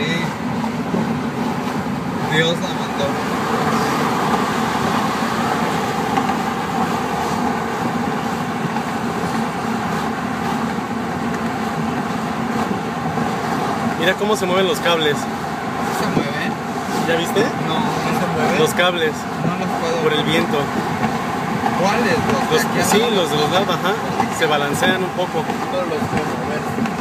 así Dios la mandó. Mira cómo se mueven los cables. ¿Se mueven? ¿Ya viste? No, no se mueven. Los cables. No los puedo. Por el viento. ¿Cuáles? Los, los de Sí, los de los lados, ajá. Se balancean un poco. Todos los puedo mover.